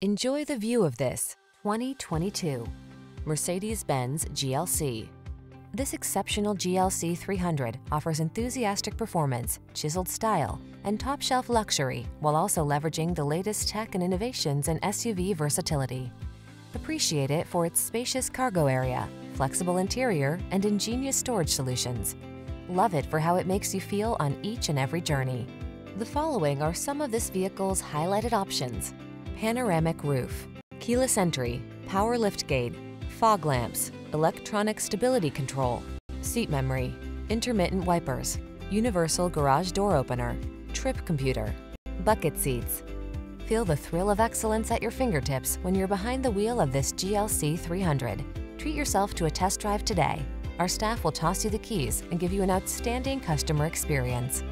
Enjoy the view of this 2022 Mercedes-Benz GLC. This exceptional GLC 300 offers enthusiastic performance, chiseled style, and top-shelf luxury while also leveraging the latest tech and innovations in SUV versatility. Appreciate it for its spacious cargo area, flexible interior, and ingenious storage solutions. Love it for how it makes you feel on each and every journey. The following are some of this vehicle's highlighted options. Panoramic roof, keyless entry, power liftgate, fog lamps, electronic stability control, seat memory, intermittent wipers, universal garage door opener, trip computer, bucket seats. Feel the thrill of excellence at your fingertips when you're behind the wheel of this GLC 300. Treat yourself to a test drive today. Our staff will toss you the keys and give you an outstanding customer experience.